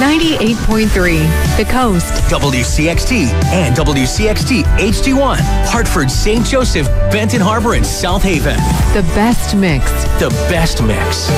98.3 The Coast. WCXT and WCXT HD1. Hartford, St. Joseph, Benton Harbor, and South Haven. The best mix. The best mix.